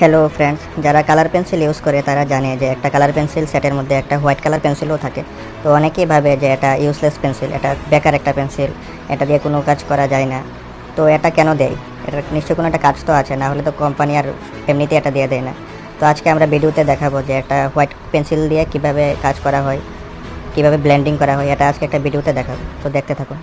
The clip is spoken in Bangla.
হ্যালো ফ্রেন্ডস যারা কালার পেন্সিল ইউজ করে তারা জানে যে একটা কালার পেন্সিল সেটের মধ্যে একটা হোয়াইট কালার পেন্সিলও থাকে। তো অনেকেই ভাবে যে এটা ইউজলেস পেন্সিল এটা বেকার একটা পেন্সিল এটা দিয়ে কোনো কাজ করা যায় না। তো এটা কেন দেয়? এটা নিশ্চয়ই কোনো একটা কাজ তো আছে, না হলে তো কোম্পানি আর এমনিতে এটা দিয়ে দেয় না। তো আজকে আমরা ভিডিওতে দেখাবো যে একটা হোয়াইট পেন্সিল দিয়ে কীভাবে কাজ করা হয়, কীভাবে ব্লেন্ডিং করা হয়, এটা আজকে একটা ভিডিওতে দেখাবো। তো দেখতে থাকুন।